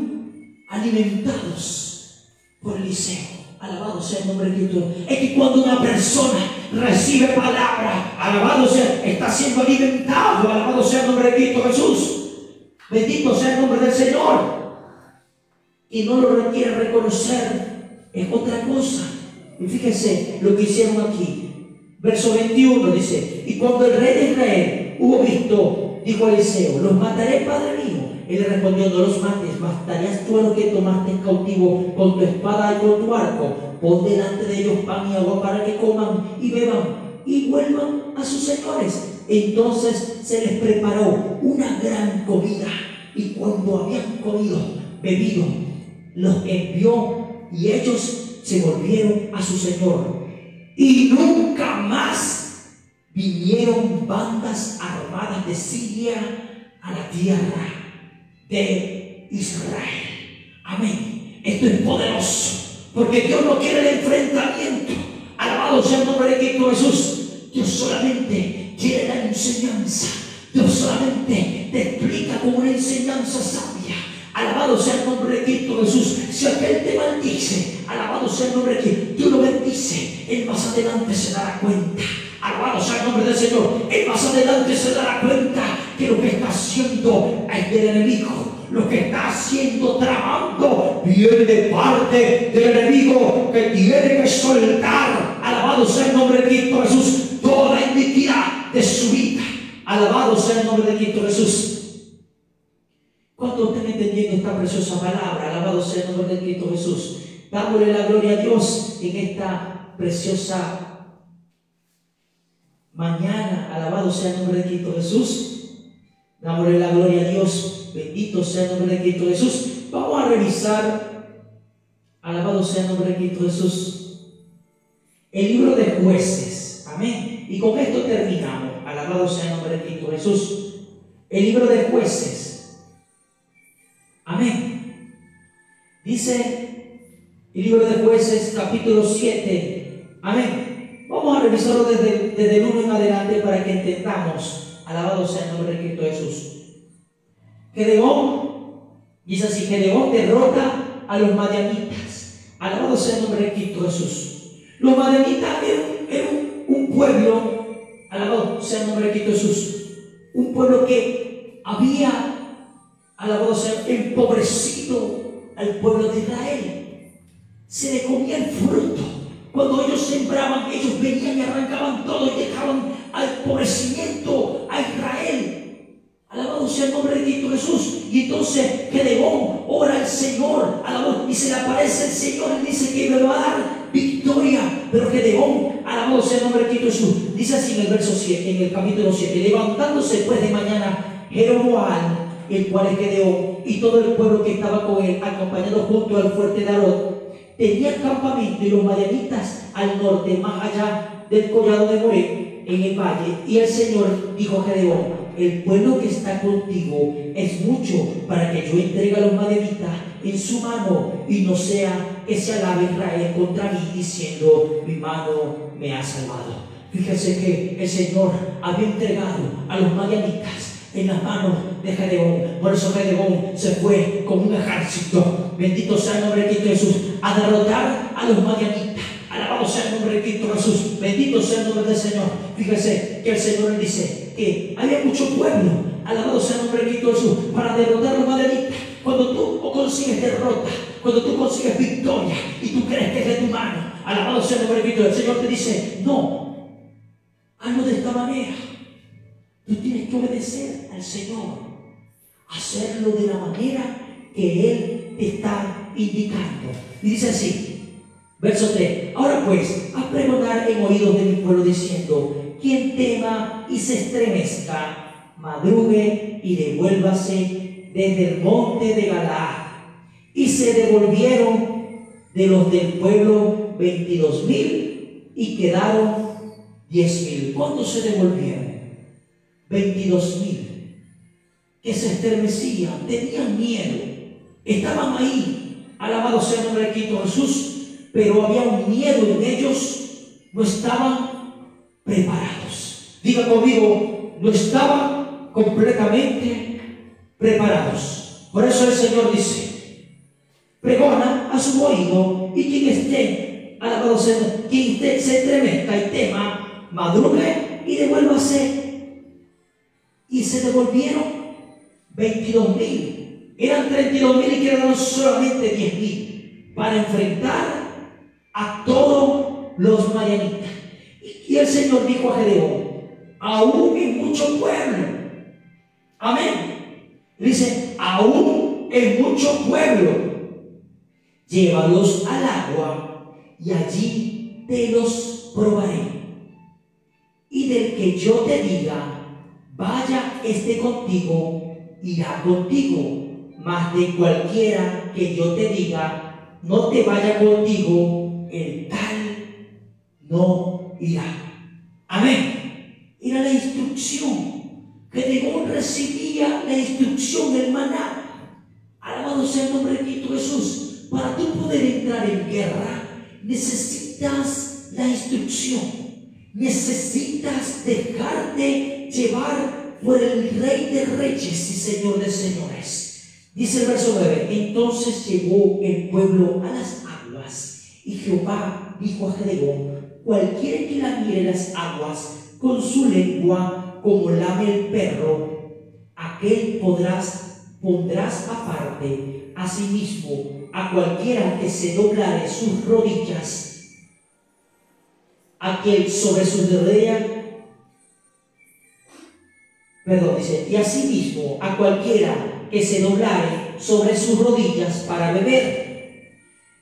alimentados por Eliseo. Alabado sea el nombre de Cristo. Es que cuando una persona recibe palabra, alabado sea, está siendo alimentado, alabado sea el nombre de Cristo Jesús. Bendito sea el nombre del Señor. Y no lo requiere reconocer, es otra cosa. Y fíjense lo que hicieron aquí. Verso 21 dice, y cuando el rey de Israel hubo visto, dijo a Eliseo, los mataré, Padre mío él le respondió, no los mates, bastarías tú a lo que tomaste cautivo con tu espada y con tu arco. Pon delante de ellos pan y agua para que coman y beban y vuelvan a sus señores. Entonces se les preparó una gran comida y cuando habían comido, bebido, los envió y ellos se volvieron a su señor. Y nunca más vinieron bandas armadas de Siria a la tierra de Israel. Amén. Esto es poderoso. Porque Dios no quiere el enfrentamiento. Alabado sea el nombre de Cristo Jesús. Dios solamente quiere la enseñanza. Dios solamente te explica con una enseñanza sabia. Alabado sea el nombre de Cristo Jesús. Si aquel te maldice, alabado sea el nombre de Cristo, tú lo bendice. Él más adelante se dará cuenta. Alabado sea el nombre del Señor. Él más adelante se dará cuenta que lo que está haciendo del enemigo lo que está haciendo, tramando, viene de parte del enemigo que tiene que soltar. Alabado sea el nombre de Cristo Jesús, toda iniquidad de su vida. Alabado sea el nombre de Cristo Jesús. ¿Cuántos están entendiendo esta preciosa palabra? Alabado sea el nombre de Cristo Jesús. Dándole la gloria a Dios en esta preciosa mañana. Alabado sea el nombre de Cristo Jesús. Dámosle la gloria a Dios. Bendito sea el nombre de Cristo Jesús. Vamos a revisar. Alabado sea el nombre de Cristo Jesús. El libro de jueces. Amén. Y con esto terminamos. Alabado sea el nombre de Cristo Jesús. El libro de jueces. Amén. Dice el libro de jueces capítulo 7. Amén. Vamos a revisarlo desde, desde el 1 en adelante para que entendamos Alabado sea el nombre de Cristo Jesús. Gedeón, dice así, Gedeón derrota a los madianitas. Alabado sea el nombre de Cristo Jesús. Los madianitas eran, un pueblo, alabado sea el nombre de Cristo Jesús, un pueblo que había, alabado sea, empobrecido al pueblo de Israel. Se le comía el fruto. Cuando ellos sembraban, ellos venían y arrancaban todo y dejaban al pobrecimiento a Israel. Alabado sea el nombre de Cristo Jesús. Y entonces Gedeón ora al Señor, alabado, y se le aparece el Señor y dice que me va a dar victoria. Pero Gedeón, alabado sea el nombre de Cristo Jesús, dice así en el verso 7, en el capítulo 7, levantándose pues de mañana Jeroboam, el cual es Gedeón, y todo el pueblo que estaba con él, acompañado junto al fuerte de Arot, tenía campamento y los madianitas al norte, más allá del collado de Moré, en el valle. Y el Señor dijo a Gedeón, el pueblo que está contigo es mucho para que yo entregue a los madianitas en su mano y no sea que se alabe Israel contra mí diciendo, mi mano me ha salvado. Fíjese que el Señor había entregado a los madianitas en las manos de Gedeón. Por eso Gedeón se fue con un ejército, bendito sea el nombre de Jesús, a derrotar a los madianitas. Alabado sea el nombre de Cristo Jesús. Bendito sea el nombre del Señor. Fíjese que el Señor dice que había mucho pueblo. Alabado sea el nombre de Cristo Jesús. Para derrotar los madianitas. Cuando tú consigues derrota, cuando tú consigues victoria y tú crees que es de tu mano, alabado sea el nombre de Cristo. El Señor te dice, no, hazlo de esta manera. Tú tienes que obedecer al Señor. Hacerlo de la manera que Él te está indicando. Y dice así, Verso 3. Ahora pues, a pregonar en oídos de mi pueblo diciendo, quien tema y se estremezca, madrugue y devuélvase desde el monte de Galaad. Y se devolvieron de los del pueblo veintidós mil y quedaron diez mil. ¿Cuántos se devolvieron? Veintidós mil. Que se estremecían, tenían miedo, estaban ahí. Alabado sea el nombre de Cristo Jesús pero había un miedo en ellos, no estaban preparados. Diga conmigo, no estaban completamente preparados. Por eso el Señor dice, pregona a su oído y quien esté, alabado sea, quien se estremezca y tema, madrugue y devuélvase. Y se devolvieron 22 mil. Eran 32 mil y quedaron solamente 10 mil para enfrentar a todos los marianitas. Y el Señor dijo a Gedeón, aún en mucho pueblo. Amén. Dice, aún en mucho pueblo. Llévalos al agua y allí te los probaré. Y del que yo te diga, vaya este contigo, irá contigo. Mas de cualquiera que yo te diga, no te vaya contigo, el tal no irá. Amén. Era la instrucción. Que recibía la instrucción del maná. Alabado sea el nombre de Cristo Jesús. Para tú poder entrar en guerra, necesitas la instrucción. Necesitas dejarte llevar por el Rey de Reyes y Señor de Señores. Dice el verso 9, entonces llegó el pueblo a las y Jehová dijo a Gedeón, cualquiera que lamiere las aguas con su lengua como lame el perro, aquel podrás, pondrás aparte a sí mismo a cualquiera que se doblare sus rodillas, aquel sobre su rodilla, perdón, dice, y asimismo a cualquiera que se doblare sobre sus rodillas para beber.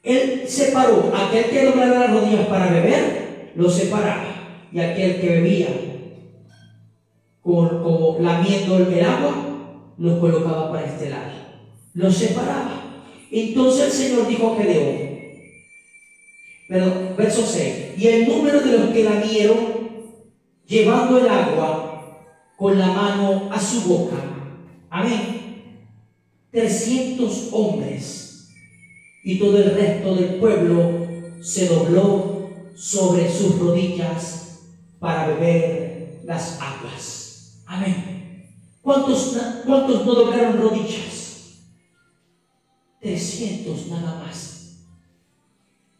Él separó aquel que doblara las rodillas para beber, lo separaba, y aquel que bebía como lamiendo el agua, lo colocaba para este lado, lo separaba. Entonces el Señor dijo a Gedeón, pero verso 6, y el número de los que lamieron, llevando el agua con la mano a su boca, amén, 300 hombres y todo el resto del pueblo se dobló sobre sus rodillas para beber las aguas. Amén. ¿Cuántos, cuántos no doblaron rodillas? 300 nada más.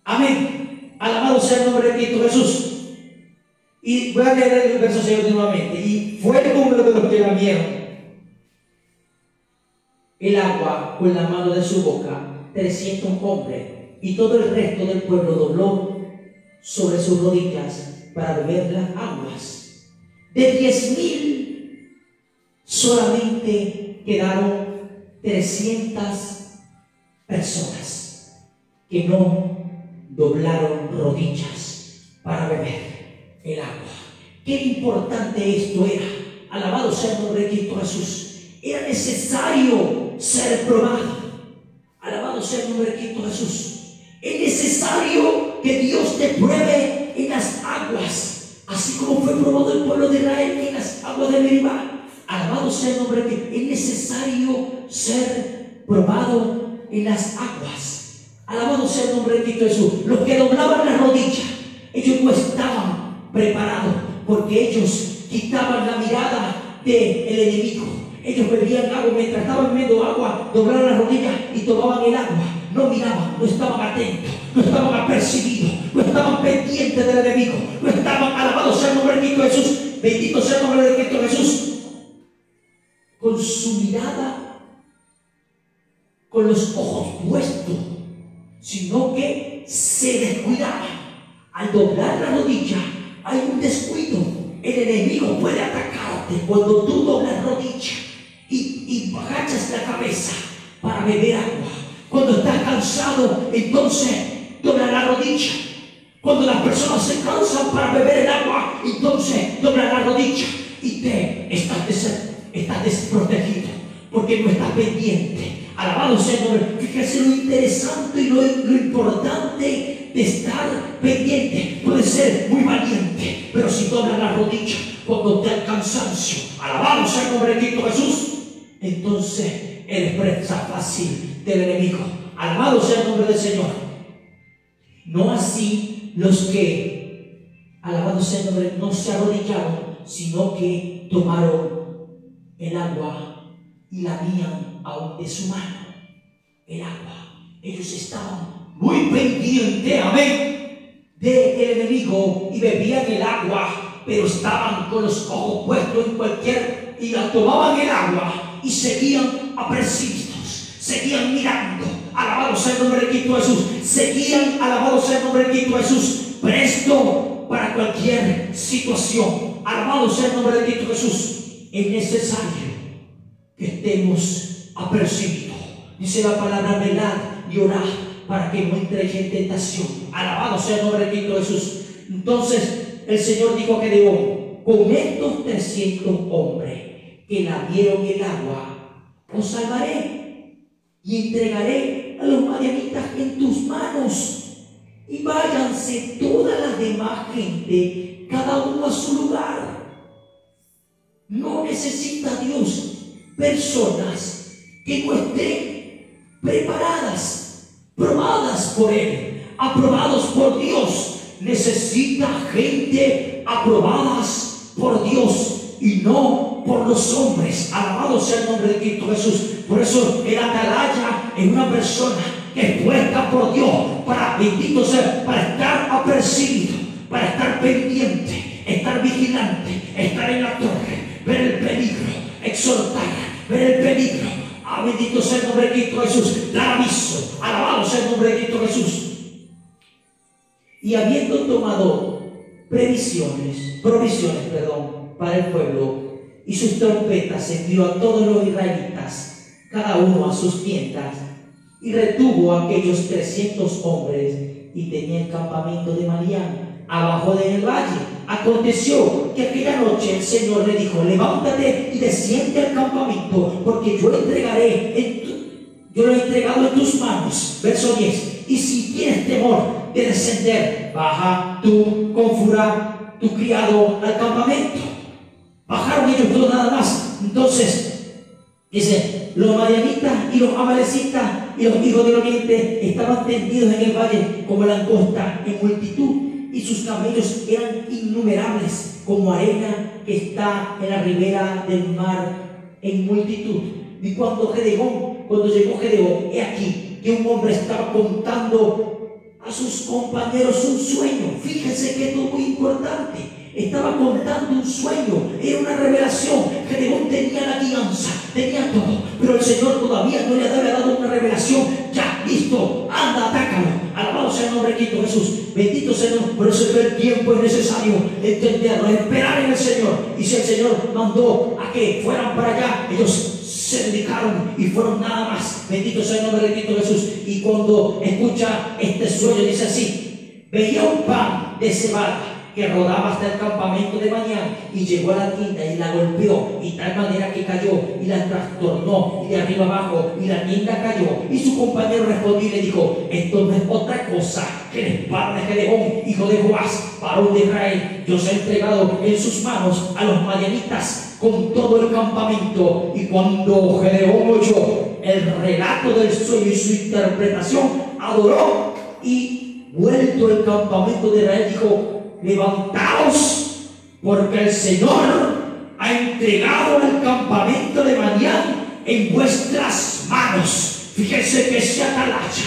Amén. Alabado sea el nombre de Cristo Jesús. Y voy a leer el verso Señor nuevamente. Y fue el número de los que lamieron el agua con la mano de su boca 300 hombres y todo el resto del pueblo dobló sobre sus rodillas para beber las aguas. De diez mil solamente quedaron 300 personas que no doblaron rodillas para beber el agua. Qué importante esto era. Alabado sea el nombre de Cristo Jesús. Era necesario ser probado el nombre de Cristo Jesús. Es necesario que Dios te pruebe en las aguas, así como fue probado el pueblo de Israel en las aguas de Meribá. Alabado sea el nombre de Cristo. Es necesario ser probado en las aguas. Alabado sea el nombre de Cristo Jesús. Los que doblaban la rodilla, ellos no estaban preparados porque ellos quitaban la mirada del enemigo ellos bebían agua mientras estaban bebiendo agua, doblaban las rodillas y tomaban el agua. No miraban, no estaban atentos, no estaban apercibidos, no estaban pendientes del enemigo, no estaban, alabados sea el nombre de Jesús, bendito sea el nombre de Cristo Jesús. Con su mirada, con los ojos puestos, sino que se descuidaban. Al doblar la rodilla hay un descuido. El enemigo puede atacarte cuando tú doblas rodilla y, agachas la cabeza para beber agua. Cuando estás cansado, entonces dobla la rodilla. Cuando las personas se cansan para beber el agua, entonces dobla la rodilla y te estás, estás desprotegido porque no estás pendiente. Alabado sea el nombre. Fíjese lo interesante y lo, lo importante de estar pendiente. Puede ser muy valiente, pero si dobla la rodilla cuando te da cansancio, alabado sea el nombre de Cristo Jesús entonces eres presa fácil del enemigo. Alabado sea el nombre del Señor. No así los que, alabado sea el nombre, no se arrodillaron, sino que tomaron el agua y la vían aún de su mano. El agua. Ellos estaban muy pendientes, amén, del enemigo y bebían el agua, pero estaban con los ojos puestos en cualquier y la tomaban el agua y seguían apercibidos, seguían mirando. Alabado sea el nombre de Cristo Jesús. Seguían, alabado sea el nombre de Cristo Jesús, presto para cualquier situación. Alabado sea el nombre de Cristo Jesús. Es necesario que estemos apercibidos. Dice la palabra verdad y orar para que no entre en tentación. Alabado sea el nombre de Cristo Jesús. Entonces el Señor dijo que debo con estos 300 hombres que la vieron el agua, os salvaré y entregaré a los madianitas en tus manos. Y váyanse todas las demás gente, cada uno a su lugar. No necesita Dios personas que no estén preparadas, probadas por Él, aprobados por Dios. Necesita gente aprobadas por Dios y no por los hombres. Alabado sea el nombre de Cristo Jesús. Por eso el atalaya es una persona que es puesta por Dios para, bendito sea, para estar apercibido, para estar pendiente, estar vigilante, estar en la torre, ver el peligro, exhortar, ver el peligro. Ah, bendito sea el nombre de Cristo Jesús. Dar aviso. Alabado sea el nombre de Cristo Jesús. Y habiendo tomado previsiones, provisiones, perdón, para el pueblo, y sus trompetas envió a todos los israelitas, cada uno a sus tiendas, y retuvo a aquellos trescientos hombres, y tenía el campamento de Marián abajo del valle. Aconteció que aquella noche el Señor le dijo, levántate y desciende al campamento, porque yo entregaré yo lo he entregado en tus manos. Verso 10. Y si tienes temor de descender, baja tú con furor tu criado al campamento. Bajaron ellos todos nada más. Entonces, dice, los madianitas y los amalecitas y los hijos del oriente estaban tendidos en el valle como langosta en multitud y sus camellos eran innumerables como arena que está en la ribera del mar en multitud. Y cuando Gedeón, cuando llegó Gedeón, he aquí que un hombre estaba contando a sus compañeros un sueño. Fíjense que esto es muy importante estaba contando un sueño, era una revelación. Gedeón tenía la guianza, tenía todo, pero el Señor todavía no le había dado una revelación. Ya, listo, anda, atácalo. Alabado sea el nombre de Cristo Jesús. Bendito sea Por eso el tiempo es necesario entenderlo, esperar en el Señor. Y si el Señor mandó a que fueran para allá, ellos se dedicaron y fueron nada más. Bendito sea el nombre de Cristo Jesús. Y cuando escucha este sueño, dice así: Veía un pan de cebada que rodaba hasta el campamento de mañana y llegó a la tienda y la golpeó y tal manera que cayó y la trastornó y de arriba abajo y la tienda cayó. Y su compañero respondió y le dijo esto no es otra cosa que el espada de Gedeón hijo de Joás varón de Israel. Yo se he entregado en sus manos a los madianitas con todo el campamento y cuando Gedeón oyó el relato del sueño y su interpretación adoró y vuelto el campamento de Israel dijo levantaos, porque el Señor ha entregado el campamento de Madián en vuestras manos. Fíjense que ese atalaya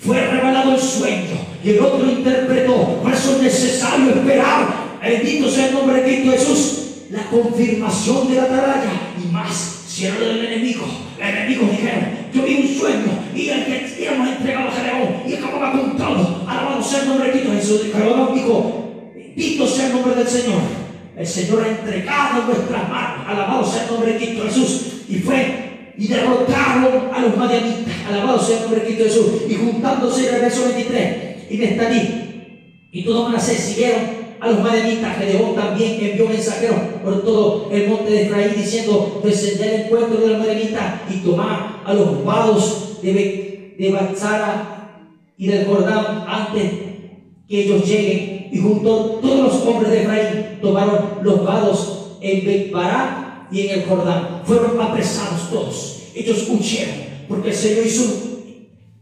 fue revelado el sueño y el otro interpretó. Por eso es necesario esperar. Bendito sea el nombre de Cristo Jesús. La confirmación de la atalaya y más si era del enemigo. El enemigo dijeron, yo vi un sueño y el que hemos entregado a Jereón y acababa con todo. Alabado sea el nombre de Cristo Jesús. Jereón dijo, Bendito sea el nombre del Señor. El Señor ha entregado en nuestras manos. Alabado sea el nombre de Cristo Jesús. Y fue y derrotaron a los madianitas. Alabado sea el nombre de Cristo Jesús. Y juntándose en el verso 23. Y Nestalí y todo Manasés siguieron a los madianitas. Gedeón también envió mensajeros por todo el monte de Efraín diciendo: Descender el encuentro de los madianitas y tomar a los vados de, de Batzara y del Jordán antes que ellos lleguen y junto todos los hombres de Efraín tomaron los vados en Betbará y en el Jordán. Fueron apresados todos. Ellos huyeron porque el Señor hizo,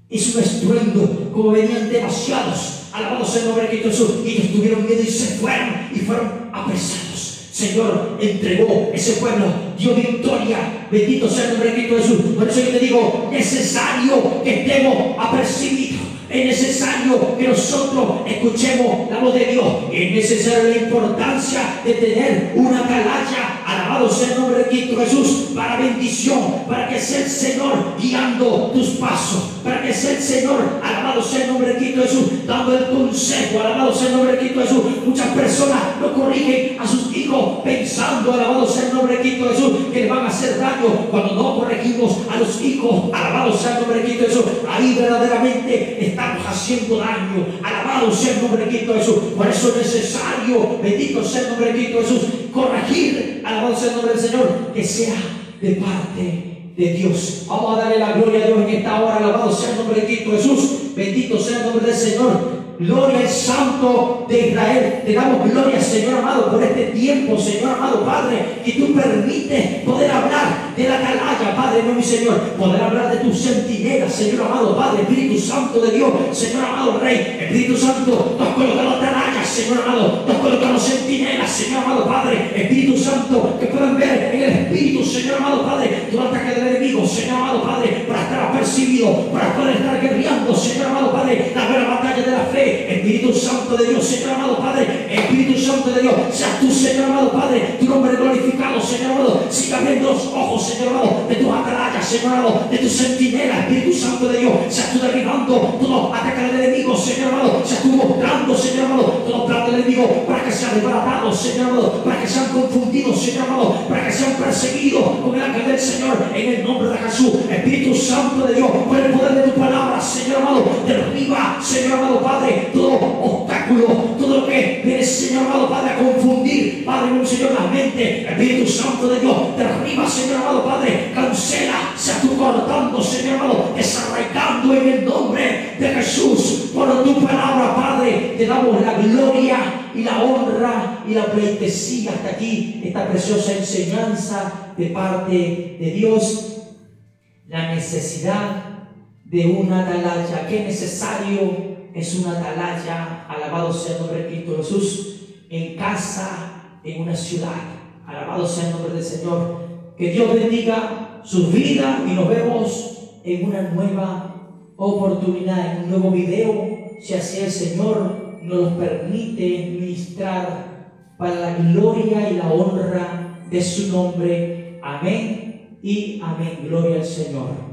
hizo un estruendo como venían demasiados. Alabados el nombre de Jesús. Y ellos tuvieron miedo y se fueron y fueron apresados. Señor entregó ese pueblo, dio victoria. Bendito sea el nombre de Jesús. Por eso yo te digo, necesario que estemos apercibidos es necesario que nosotros escuchemos la voz de Dios. Es necesaria la importancia de tener una atalaya. Alabado sea el nombre de Cristo Jesús. Para bendición. Para que sea el Señor guiando tus pasos. Para que sea el Señor. Alabado sea el nombre de Cristo Jesús. Dando el consejo. Alabado sea el nombre de Cristo Jesús. Muchas personas no corrigen a sus hijos pensando. Alabado sea el nombre de Cristo Jesús. Que les van a hacer daño cuando no corregimos a los hijos. Alabado sea el nombre de Cristo Jesús. Ahí verdaderamente estamos haciendo daño. Alabado sea el nombre de Cristo Jesús. Por eso es necesario, bendito sea el nombre de Cristo Jesús, corregir, alabado sea el nombre del Señor, que sea de parte de Dios. Vamos a darle la gloria a Dios en esta hora. Alabado sea el nombre de Cristo Jesús. Bendito sea el nombre del Señor. Gloria al Santo de Israel. Te damos gloria, Señor amado, por este tiempo, Señor amado Padre, que tú permites poder hablar de la atalaya, Padre, no mi Señor. Poder hablar de tus centinelas, Señor amado Padre, Espíritu Santo de Dios, Señor amado Rey, Espíritu Santo, nos colocado atalaya, Señor amado. Nos colocamos centinelas, Señor amado Padre. Espíritu Santo, que puedan ver en el Espíritu, Señor amado Padre, todo ataque del enemigo, Señor amado Padre, para estar apercibido, para poder estar guerreando, Señor amado Padre, la buena batalla de la fe. Espíritu Santo de Dios, Señor amado Padre, Espíritu Santo de Dios, sea tu Señor amado Padre, tu nombre glorificado, Señor amado. Siga abriendo los ojos, Señor amado, de tus atalayas, Señor amado, de tu sentinela, Espíritu Santo de Dios. Sea tú derribando todo ataque del enemigo, Señor amado. Sea tú mostrando, Señor amado, todo plan del enemigo para que sean desbaratados, Señor amado, para que sean confundidos, Señor amado, para que sean perseguidos con el ángel del Señor en el nombre de Jesús. Espíritu Santo de Dios, por el poder de tu palabra, Señor amado, derriba, Señor amado Padre, todo todo lo que viene, Señor amado Padre, a confundir, Padre, un Señor, la mente, Espíritu Santo de Dios, derriba, Señor amado Padre, cancela, sea tú cortando, Señor amado, desarraigando en el nombre de Jesús, por tu palabra, Padre, te damos la gloria y la honra y la pleitesía hasta aquí, esta preciosa enseñanza de parte de Dios, la necesidad de una atalaya, qué necesario es una atalaya, alabado sea el nombre de Cristo Jesús, en casa, en una ciudad, alabado sea el nombre del Señor, que Dios bendiga su vida y nos vemos en una nueva oportunidad, en un nuevo video, si así el Señor nos permite ministrar para la gloria y la honra de su nombre. Amén y amén. Gloria al Señor.